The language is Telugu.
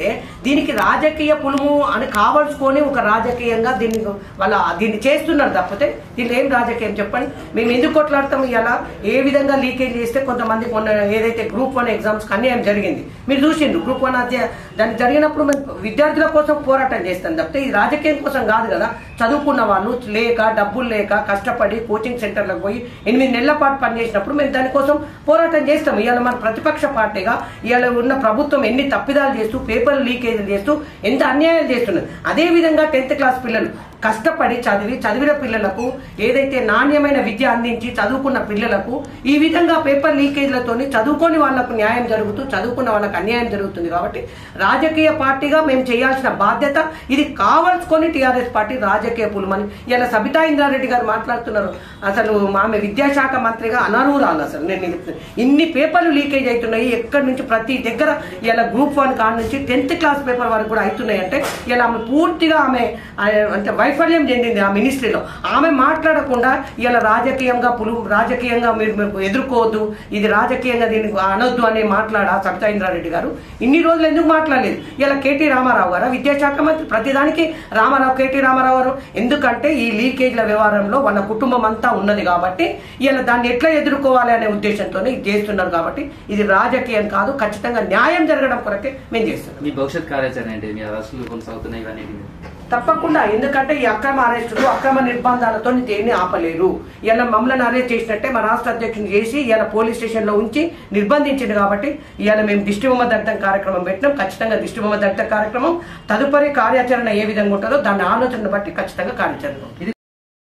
చేస్తే దీనికి రాజకీయ పులుము అని కావలసుకొని ఒక రాజకీయంగా దీన్ని వాళ్ళ దీన్ని చేస్తున్నారు తప్పితే దీన్ని ఏం రాజకీయం చెప్పండి? మేము ఎందుకు కొట్లాడతాం ఇలా ఏ విధంగా లీకేజ్ చేస్తే కొంతమంది మొన్న ఏదైతే గ్రూప్ వన్ ఎగ్జామ్స్ అన్యాయం జరిగింది? మీరు చూసిండ్రు గ్రూప్ వన్ అధ్య దానికి జరిగినప్పుడు మేము విద్యార్థుల కోసం పోరాటం చేస్తాం తప్పితే ఇది రాజకీయం కోసం కాదు కదా? చదువుకున్న వాళ్ళు లేక డబ్బులు లేక కష్టపడి కోచింగ్ సెంటర్లకు పోయి ఎనిమిది నెలల పాటు పనిచేసినప్పుడు మేము దానికోసం పోరాటం చేస్తాం. ఇవాళ మన ప్రతిపక్ష పార్టీగా ఇవాళ ఉన్న ప్రభుత్వం ఎన్ని తప్పిదాలు చేస్తూ పేపర్ లీకేజ్ నిషేధం చేస్తూ ఎంత అన్యాయం చేస్తున్నది అదే విధంగా టెన్త్ క్లాస్ పిల్లలు కష్టపడి చదివి చదివిన పిల్లలకు ఏదైతే నాణ్యమైన విద్య అందించి చదువుకున్న పిల్లలకు ఈ విధంగా పేపర్ లీకేజ్లతోని చదువుకొని వాళ్ళకు న్యాయం జరుగుతూ చదువుకున్న వాళ్ళకు అన్యాయం జరుగుతుంది కాబట్టి రాజకీయ పార్టీగా మేము చేయాల్సిన బాధ్యత ఇది కావాల్సుకొని టీఆర్ఎస్ పార్టీ రాజకీయ పులుమని. ఇలా సబితా ఇంద్రారెడ్డి గారు మాట్లాడుతున్నారు. అసలు ఆమె విద్యాశాఖ మంత్రిగా అనర్హురాలు అసలు. నేను ఇన్ని పేపర్లు లీకేజ్ అవుతున్నాయి. ఎక్కడి నుంచి ప్రతి దగ్గర ఇలా గ్రూప్ వన్ కాడ నుంచి టెన్త్ క్లాస్ పేపర్ వరకు కూడా అవుతున్నాయి అంటే ఇలా ఆమె పూర్తిగా ఆమె అంటే వైఫల్యం చెందింది ఆ మినిస్ట్రీలో. ఆమె మాట్లాడకుండా ఇలా రాజకీయంగా పులు రాజకీయంగా మీరు మీరు ఎదుర్కోవద్దు ఇది రాజకీయంగా దీనికి అనొద్దు అని మాట్లాడా సత్యేంద్రారెడ్డి గారు. ఇన్ని రోజులు ఎందుకు మాట్లాడలేదు? ఇలా కేటీ రామారావు గారు విద్యాశాఖ మంత్రి ప్రతిదానికి రామారావు కేటీ రామారావు గారు. ఎందుకంటే ఈ లీకేజ్ల వ్యవహారంలో వాళ్ళ కుటుంబం అంతా ఉన్నది కాబట్టి ఇలా దాన్ని ఎట్లా ఎదుర్కోవాలి అనే ఉద్దేశంతో ఇది చేస్తున్నారు కాబట్టి ఇది రాజకీయం కాదు ఖచ్చితంగా న్యాయం జరగడం కొరకే మేము చేస్తున్నాం. మీ భవిష్యత్ కార్యాచరణ ఏంటి? మీ అరెస్టులు కొనసాగుతున్నాయి ఇవన్నీ. తప్పకుండా ఎందుకంటే ఈ అక్రమ అరెస్టులు అక్రమ నిర్బంధాలతో దేన్ని ఆపలేరు. ఇలా మమ్మల్ని అరెస్ట్ చేసినట్టే మా రాష్ట్ర అధ్యక్షుని చేసి ఇలా పోలీస్ స్టేషన్లో ఉంచి నిర్బంధించింది కాబట్టి ఇలా మేము దిష్టిబొమ్మ దగ్ధం కార్యక్రమం పెట్టినాం. ఖచ్చితంగా దిష్టిబొమ్మ దగ్ధ కార్యక్రమం తదుపరి కార్యాచరణ ఏ విధంగా ఉంటుందో దాని ఆలోచన బట్టి ఖచ్చితంగా కార్యాచరణ ఇది